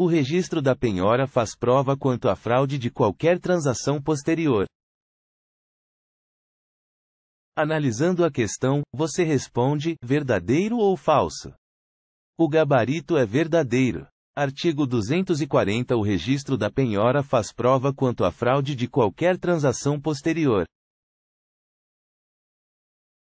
O registro da penhora faz prova quanto à fraude de qualquer transação posterior. Analisando a questão, você responde: verdadeiro ou falso? O gabarito é verdadeiro. Artigo 240 O registro da penhora faz prova quanto à fraude de qualquer transação posterior.